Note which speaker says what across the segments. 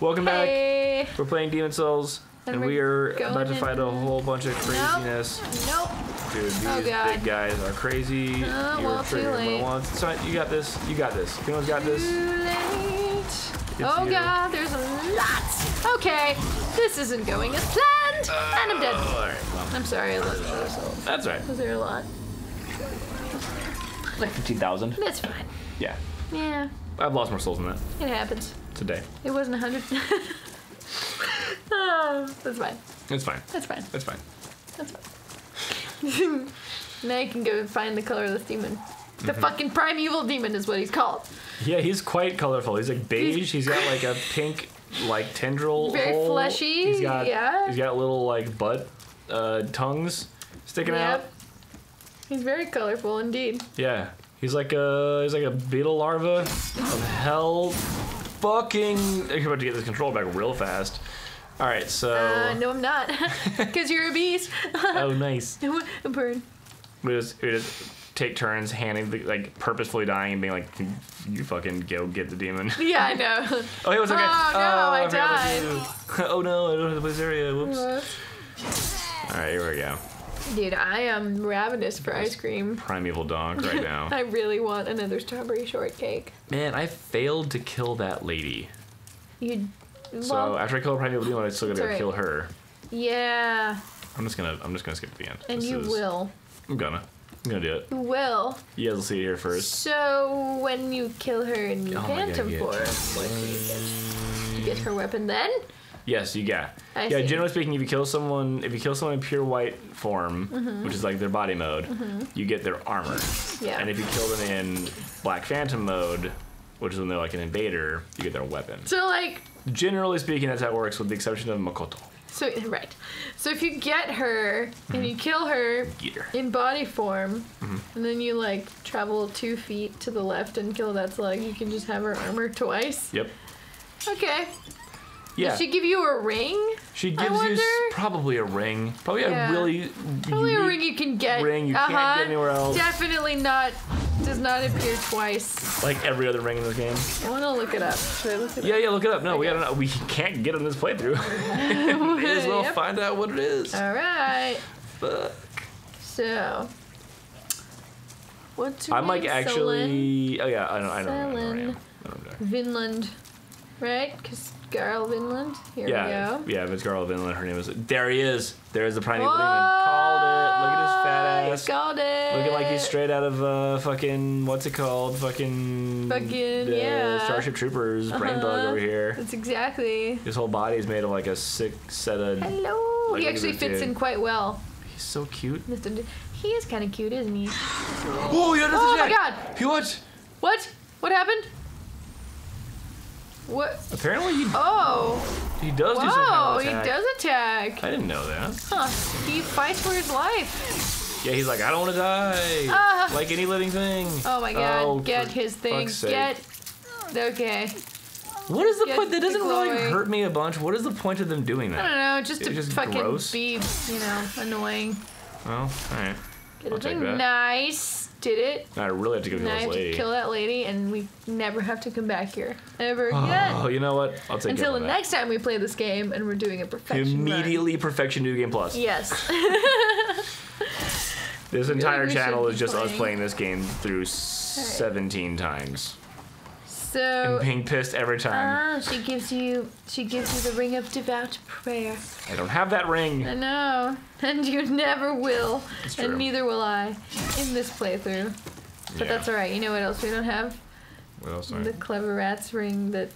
Speaker 1: Welcome back.
Speaker 2: Hey.
Speaker 1: We're playing Demon Souls,
Speaker 2: And
Speaker 1: and,
Speaker 2: we're
Speaker 1: we are
Speaker 2: going
Speaker 1: about to fight a whole bunch of craziness.
Speaker 2: Nope.
Speaker 1: Dude, these
Speaker 2: Oh, God.
Speaker 1: big guys are crazy.
Speaker 2: Oh,
Speaker 1: You're
Speaker 2: well, too
Speaker 1: triggering
Speaker 2: late.
Speaker 1: my wants. It's fine. You got this. You got this. Anyone's got this.
Speaker 2: Too late. oh
Speaker 1: you.
Speaker 2: god, there's a lot. Okay, this isn't going as planned, and I'm dead.
Speaker 1: Oh, all right. Well,
Speaker 2: I'm sorry, I lost another soul.
Speaker 1: that's right.
Speaker 2: Was there a lot?
Speaker 1: Like fifteen thousand.
Speaker 2: That's fine.
Speaker 1: Yeah.
Speaker 2: Yeah,
Speaker 1: I've lost more souls than that
Speaker 2: it happens.
Speaker 1: Today.
Speaker 2: It wasn't a hundred. oh, that's fine.
Speaker 1: It's fine.
Speaker 2: That's fine.
Speaker 1: That's fine.
Speaker 2: That's fine. now you can go find the colorless demon. The
Speaker 1: Mm-hmm.
Speaker 2: fucking primeval demon is what he's called.
Speaker 1: Yeah, he's quite colorful. He's like beige. he's got like a pink, like tendril.
Speaker 2: Very
Speaker 1: hole.
Speaker 2: fleshy,
Speaker 1: He's got
Speaker 2: yeah.
Speaker 1: He's got little like butt uh, tongues sticking out.
Speaker 2: Yep. He's very colorful indeed.
Speaker 1: Yeah, he's like a he's like a beetle larva of hell. Fucking, you're about to get this control back real fast. All right, so
Speaker 2: Uh, no, I'm not. Because you're a beast.
Speaker 1: oh nice.
Speaker 2: bird.
Speaker 1: We just we just take turns handing the, like purposefully dying and being like, you fucking go get the demon.
Speaker 2: Yeah, I know.
Speaker 1: Oh, it was okay.
Speaker 2: Oh, no, I
Speaker 1: forgot what to do. oh no, I don't have the place area. Whoops. All right, here we go.
Speaker 2: Dude, I am ravenous for ice cream.
Speaker 1: Primeval donk right now.
Speaker 2: I really want another strawberry shortcake.
Speaker 1: Man, I failed to kill that lady.
Speaker 2: You.
Speaker 1: So after I kill Primeval demon, I still gotta go
Speaker 2: alright.
Speaker 1: kill her.
Speaker 2: yeah,
Speaker 1: I'm just gonna I'm just gonna skip to the end.
Speaker 2: and
Speaker 1: This
Speaker 2: you
Speaker 1: is-
Speaker 2: will.
Speaker 1: I'm gonna. I'm gonna do it.
Speaker 2: You will.
Speaker 1: You guys will see it here first.
Speaker 2: So when you kill her in the
Speaker 1: Oh my God,
Speaker 2: Phantom
Speaker 1: yeah.
Speaker 2: form, what do you get? You get her weapon then?
Speaker 1: Yes, you got.
Speaker 2: I
Speaker 1: yeah,
Speaker 2: see.
Speaker 1: generally speaking, if you kill someone, if you kill someone in pure white form,
Speaker 2: Mm-hmm.
Speaker 1: which is like their body mode, you get their armor.
Speaker 2: Yeah.
Speaker 1: And if you kill them in Black Phantom mode, which is when they're like an invader, you get their weapon.
Speaker 2: So like,
Speaker 1: Generally speaking, that's how it works, with the exception of Makoto.
Speaker 2: so right. So if you get her
Speaker 1: Mm-hmm.
Speaker 2: and you kill her
Speaker 1: Get her.
Speaker 2: in body form,
Speaker 1: Mm-hmm.
Speaker 2: and then you like travel two feet to the left and kill that slug, you can just have her armor twice.
Speaker 1: Yep.
Speaker 2: Okay.
Speaker 1: Yeah.
Speaker 2: Does she give you a ring?
Speaker 1: She
Speaker 2: I
Speaker 1: gives you s- probably a ring. Probably
Speaker 2: Yeah.
Speaker 1: a really
Speaker 2: Probably a
Speaker 1: unique
Speaker 2: ring you can get.
Speaker 1: ring you can't
Speaker 2: uh-huh.
Speaker 1: get anywhere else.
Speaker 2: Definitely not. Does not appear twice.
Speaker 1: like every other ring in this game.
Speaker 2: I want to look it up. Should I look it
Speaker 1: Yeah,
Speaker 2: up?
Speaker 1: yeah, yeah, look it up. No, we gotta know. We can't get on this playthrough. May as well
Speaker 2: Yep.
Speaker 1: find out what it is.
Speaker 2: All right.
Speaker 1: Fuck.
Speaker 2: So. What's your
Speaker 1: I'm like
Speaker 2: name?
Speaker 1: actually. Oh yeah, I don't. I don't know. I know. I.
Speaker 2: Selen.
Speaker 1: I don't know.
Speaker 2: Vinland, right? Because Garl Vinland. Here
Speaker 1: Yeah,
Speaker 2: we go.
Speaker 1: yeah. If it's Garl Vinland, her name is. There he is. There's the primeval demon. Called it. Look at his fat ass.
Speaker 2: Called it.
Speaker 1: Looking like he's straight out of uh, fucking what's it called? Fucking.
Speaker 2: Fucking,
Speaker 1: uh,
Speaker 2: yeah.
Speaker 1: Starship Troopers. Brain bug
Speaker 2: Uh-huh.
Speaker 1: over here.
Speaker 2: That's exactly.
Speaker 1: His whole body is made of like a sick set of.
Speaker 2: Hello.
Speaker 1: Like,
Speaker 2: he actually fits in quite well.
Speaker 1: He's so cute.
Speaker 2: Mr. D- He is kind of cute, isn't he?
Speaker 1: Oh yeah, that's
Speaker 2: Oh my. God.
Speaker 1: He what?
Speaker 2: What? What happened? What?
Speaker 1: Apparently he
Speaker 2: Oh.
Speaker 1: he does do some
Speaker 2: Whoa,
Speaker 1: kind of
Speaker 2: he does attack.
Speaker 1: I didn't know that.
Speaker 2: Huh. He fights for his life.
Speaker 1: Yeah, he's like, I don't want to die.
Speaker 2: Ah.
Speaker 1: Like any living thing.
Speaker 2: Oh my god.
Speaker 1: Oh,
Speaker 2: Get his thing. Get. Okay.
Speaker 1: What is the
Speaker 2: Get
Speaker 1: point? That doesn't really hurt me a bunch. What is the point of them doing that?
Speaker 2: I don't know, just to
Speaker 1: It's just
Speaker 2: fucking
Speaker 1: gross.
Speaker 2: be, you know, annoying.
Speaker 1: Well, alright.
Speaker 2: Get
Speaker 1: I'll
Speaker 2: a
Speaker 1: take that.
Speaker 2: Nice. Did it.
Speaker 1: I really have to go kill
Speaker 2: I
Speaker 1: this
Speaker 2: have to kill that lady, and we never have to come back here ever oh, again.
Speaker 1: Oh, you know what? I'll take
Speaker 2: Until the next time we play this game, and we're doing a perfection run.
Speaker 1: Immediately perfection new game plus.
Speaker 2: Yes.
Speaker 1: This entire
Speaker 2: we
Speaker 1: channel is just us
Speaker 2: play.
Speaker 1: playing this game through 17 times.
Speaker 2: So.
Speaker 1: And being pissed every time.
Speaker 2: Ah, she gives you she gives you the ring of devout prayer.
Speaker 1: I don't have that ring.
Speaker 2: I know, and you never will,
Speaker 1: It's
Speaker 2: and
Speaker 1: true.
Speaker 2: neither will I in this playthrough. But
Speaker 1: Yeah.
Speaker 2: that's all right. You know what else we don't have?
Speaker 1: What else?
Speaker 2: The clever rats ring that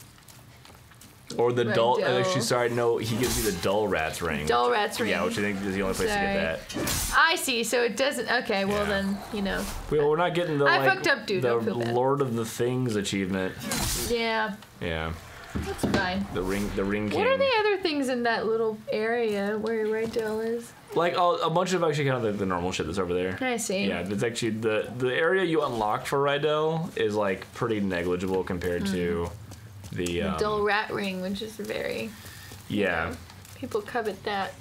Speaker 1: Or the dull.
Speaker 2: dull.
Speaker 1: Actually, sorry, no. He gives you the dull rats ring.
Speaker 2: dull rats ring.
Speaker 1: Yeah, which I think is the only place to get that.
Speaker 2: I see. So it doesn't. Okay, well
Speaker 1: Yeah.
Speaker 2: then you know.
Speaker 1: Well, we're not getting the
Speaker 2: I
Speaker 1: like,
Speaker 2: fucked up, dude.
Speaker 1: the
Speaker 2: Don't feel bad.
Speaker 1: Lord of the Things achievement.
Speaker 2: Yeah,
Speaker 1: Yeah,
Speaker 2: that's fine.
Speaker 1: the ring, the ring king.
Speaker 2: What are the other things in that little area where Rydell is?
Speaker 1: Like oh, a bunch of actually kind of the, the normal shit that's over there.
Speaker 2: I see.
Speaker 1: Yeah, it's actually the the area you unlocked for Rydell is like pretty negligible compared to hmm. The um.
Speaker 2: Dull rat ring, which is very
Speaker 1: yeah.
Speaker 2: people covet that.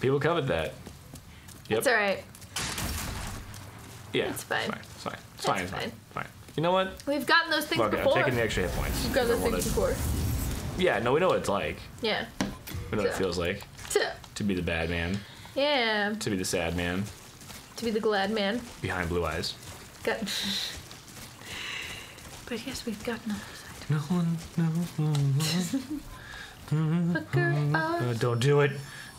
Speaker 1: People covet that. Yep.
Speaker 2: It's all right.
Speaker 1: Yeah.
Speaker 2: It's fine.
Speaker 1: It's fine. It's fine. It's fine. It's fine. You know what?
Speaker 2: We've gotten those things
Speaker 1: Fuck it. I'm
Speaker 2: before.
Speaker 1: taking the extra hit points.
Speaker 2: We've gotten those things before.
Speaker 1: Yeah, no, we know what it's like.
Speaker 2: Yeah.
Speaker 1: We know what it feels like
Speaker 2: So,
Speaker 1: to be the bad man,
Speaker 2: yeah.
Speaker 1: to be the sad man
Speaker 2: To be the glad man.
Speaker 1: behind blue eyes.
Speaker 2: Got. But yes, we've gotten side.
Speaker 1: No one, no one.
Speaker 2: Fucker
Speaker 1: Uh, don't do it.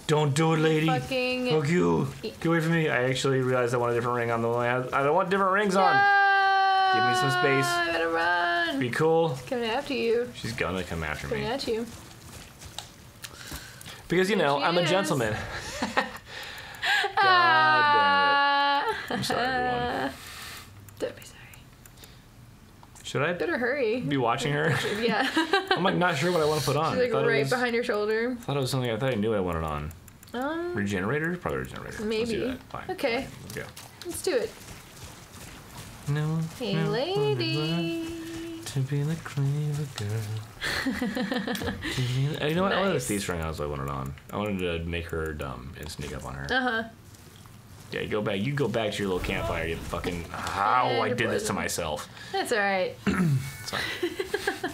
Speaker 1: Don't do it, lady.
Speaker 2: Fucking.
Speaker 1: Fuck you. Get away from me. I actually realized I want a different ring on the way. I I don't want different rings on.
Speaker 2: Give
Speaker 1: me some space.
Speaker 2: I gotta run.
Speaker 1: Be cool.
Speaker 2: Coming after you.
Speaker 1: She's gonna come after me.
Speaker 2: Coming
Speaker 1: me.
Speaker 2: at you.
Speaker 1: Because, you know, I'm a gentleman. God
Speaker 2: Ah.
Speaker 1: I'm sorry, everyone.
Speaker 2: Don't be sorry.
Speaker 1: Should I
Speaker 2: Better hurry.
Speaker 1: be watching her?
Speaker 2: Yeah.
Speaker 1: I'm like not sure what I want to put on.
Speaker 2: She's like right
Speaker 1: was,
Speaker 2: behind your shoulder.
Speaker 1: thought it was something I thought I knew I wanted on.
Speaker 2: Um,
Speaker 1: Regenerator? Probably regenerator.
Speaker 2: Maybe.
Speaker 1: that. Fine.
Speaker 2: Okay.
Speaker 1: Yeah.
Speaker 2: let's do it.
Speaker 1: No.
Speaker 2: Hey,
Speaker 1: no,
Speaker 2: lady.
Speaker 1: To be the queen of a girl. The- you know what? I wanted a
Speaker 2: Nice.
Speaker 1: C string I was I wanted on. I wanted to make her dumb and sneak up on her.
Speaker 2: Uh huh.
Speaker 1: Yeah, go back. You go back to your little campfire. You fucking. How I did this to myself.
Speaker 2: That's all right.
Speaker 1: It's fine.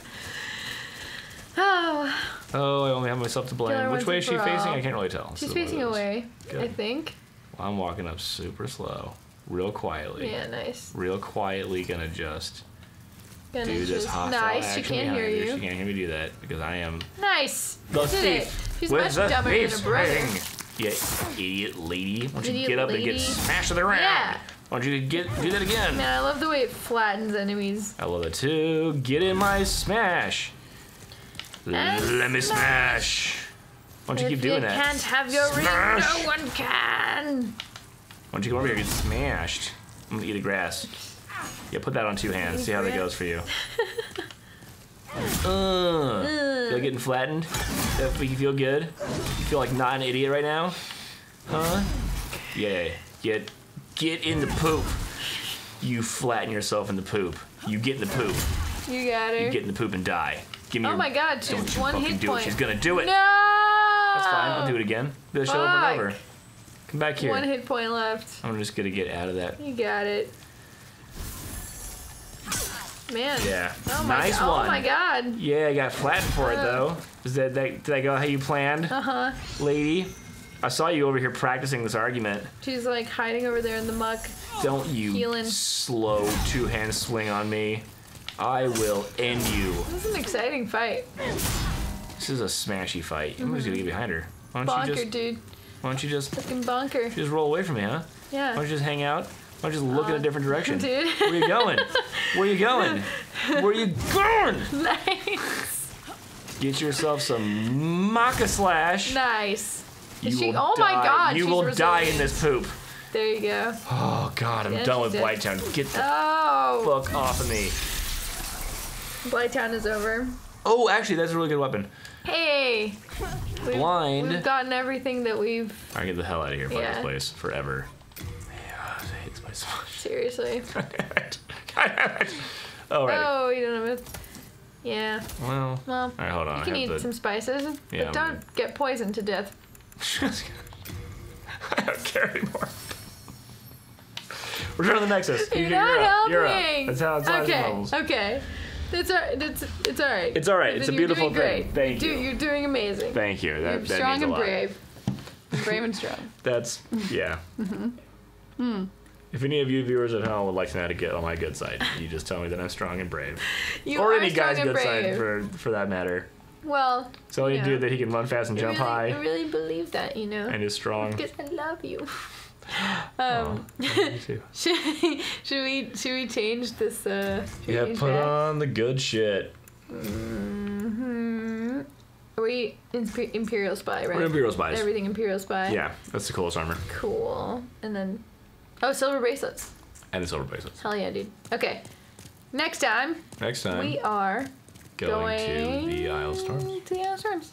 Speaker 2: Oh,
Speaker 1: Oh, I only have myself to blame.
Speaker 2: Killer
Speaker 1: Which way is she facing?
Speaker 2: all.
Speaker 1: I can't really tell.
Speaker 2: she's
Speaker 1: This is what
Speaker 2: facing away. I think.
Speaker 1: Well, I'm walking up super slow, real quietly.
Speaker 2: Yeah, nice.
Speaker 1: Real quietly gonna just
Speaker 2: Gonna
Speaker 1: do this
Speaker 2: just-
Speaker 1: hostile
Speaker 2: nice. She can't hear you.
Speaker 1: She can't hear me do that because I am
Speaker 2: Nice.
Speaker 1: the
Speaker 2: Did it. She's
Speaker 1: with
Speaker 2: much dumber than a brother.
Speaker 1: ring. Yeah, idiot lady. Why don't you
Speaker 2: Idiot
Speaker 1: get up and get smashed to the ground?
Speaker 2: Yeah.
Speaker 1: Why don't you get do that again?
Speaker 2: Man, I love the way it flattens enemies.
Speaker 1: I love it too. Get in my smash.
Speaker 2: And
Speaker 1: Let me smash. Why don't you
Speaker 2: if
Speaker 1: keep doing
Speaker 2: you
Speaker 1: that?
Speaker 2: can't have your ring, no one can.
Speaker 1: Why don't you come over here and get smashed? I'm gonna eat the grass. Yeah, put that on two hands. See how that goes for you. uh, feel getting flattened? Make you feel good? You feel like not an idiot right now? Huh? Yeah. Get get in the poop. You flatten yourself in the poop. You get in the poop.
Speaker 2: You got her.
Speaker 1: You get in the poop and die. Give me
Speaker 2: oh
Speaker 1: your,
Speaker 2: my god,
Speaker 1: Don't
Speaker 2: she's
Speaker 1: you
Speaker 2: one
Speaker 1: fucking
Speaker 2: hit
Speaker 1: do
Speaker 2: point.
Speaker 1: it. She's gonna do it.
Speaker 2: No.
Speaker 1: That's fine. I'll do it again. Do that shit over and over. Come back here.
Speaker 2: One hit point left.
Speaker 1: I'm just gonna get out of that.
Speaker 2: You got it. Man.
Speaker 1: Yeah.
Speaker 2: Oh my
Speaker 1: nice
Speaker 2: god.
Speaker 1: one.
Speaker 2: Oh my god.
Speaker 1: Yeah, I got flattened for it
Speaker 2: Uh.
Speaker 1: though. Is that, that did I go how you planned,
Speaker 2: Uh huh.
Speaker 1: lady? I saw you over here practicing this argument.
Speaker 2: She's like hiding over there in the muck.
Speaker 1: Don't you
Speaker 2: Healing.
Speaker 1: slow two hand swing on me. I will end you.
Speaker 2: This is an exciting fight.
Speaker 1: This is a smashy fight. I'm just gonna get behind her. Why don't you
Speaker 2: Bonker,
Speaker 1: just
Speaker 2: dude.
Speaker 1: why don't you just
Speaker 2: Fucking bonker.
Speaker 1: just roll away from me, huh? Why
Speaker 2: Yeah.
Speaker 1: don't you just hang out? Why don't you just look in a uh, different direction?
Speaker 2: Dude.
Speaker 1: Where you going? Where you going? Where you going?
Speaker 2: nice.
Speaker 1: Get yourself some Maka Slash.
Speaker 2: Nice.
Speaker 1: You
Speaker 2: She-
Speaker 1: will
Speaker 2: oh my. God,
Speaker 1: You will die in this poop.
Speaker 2: There you go.
Speaker 1: Oh God, I'm
Speaker 2: Yeah,
Speaker 1: done with. Blighttown. Get the
Speaker 2: Oh.
Speaker 1: fuck off of me.
Speaker 2: Blighttown is over.
Speaker 1: Oh, actually, that's a really good weapon.
Speaker 2: Hey. We've,
Speaker 1: Blind.
Speaker 2: We've gotten everything that we've.
Speaker 1: I get the hell out of here. Fuck
Speaker 2: Yeah.
Speaker 1: this place forever. Yeah, I hate this place so much.
Speaker 2: Seriously.
Speaker 1: All right.
Speaker 2: Oh, you don't have it. Yeah.
Speaker 1: Well,
Speaker 2: Well,
Speaker 1: all right, hold on.
Speaker 2: you can eat some spices,
Speaker 1: Yeah,
Speaker 2: but
Speaker 1: I'm
Speaker 2: don't get poisoned to death.
Speaker 1: I don't care anymore. Return to the Nexus.
Speaker 2: You're
Speaker 1: You-
Speaker 2: not
Speaker 1: up. You're up.
Speaker 2: helping.
Speaker 1: That's how it's it
Speaker 2: okay.
Speaker 1: rolls.
Speaker 2: Okay. It's all, it's it's all right.
Speaker 1: It's all right. It's a
Speaker 2: You're
Speaker 1: beautiful thing.
Speaker 2: great.
Speaker 1: Thank
Speaker 2: you're
Speaker 1: you.
Speaker 2: Do, you're doing amazing.
Speaker 1: Thank you. That,
Speaker 2: you're
Speaker 1: that
Speaker 2: strong and brave. brave and strong.
Speaker 1: That's yeah.
Speaker 2: Mm-hmm. Hmm.
Speaker 1: If any of you viewers at home would like to know how to get on my good side, you just tell me that I'm strong and brave,
Speaker 2: You
Speaker 1: or
Speaker 2: are
Speaker 1: any
Speaker 2: strong
Speaker 1: guy's
Speaker 2: and
Speaker 1: good
Speaker 2: brave.
Speaker 1: side for for that matter.
Speaker 2: Well,
Speaker 1: So any
Speaker 2: Yeah.
Speaker 1: dude that he can run fast and
Speaker 2: I
Speaker 1: jump
Speaker 2: really,
Speaker 1: high
Speaker 2: I really believe that, you know.
Speaker 1: and is strong.
Speaker 2: Because I love you.
Speaker 1: Oh,
Speaker 2: Um,
Speaker 1: me too.
Speaker 2: should, should we should we change this? Uh, should we
Speaker 1: Yeah,
Speaker 2: change
Speaker 1: put
Speaker 2: that?
Speaker 1: on the good shit.
Speaker 2: Mm-hmm. Are we Imp- Imperial Spy, right?
Speaker 1: We're Imperial Spies.
Speaker 2: Everything Imperial Spy.
Speaker 1: Yeah, that's the coolest armor.
Speaker 2: Cool. And then, oh, silver bracelets.
Speaker 1: And the silver bracelets.
Speaker 2: Hell yeah, dude. Okay. Next time
Speaker 1: Next time,
Speaker 2: we are
Speaker 1: going, to the Isle of Storms.
Speaker 2: To the Isle of Storms.